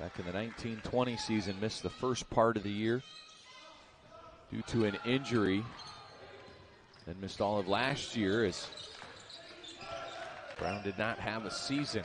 Back in the 1920 season, missed the first part of the year due to an injury. and missed all of last year as Brown did not have a season.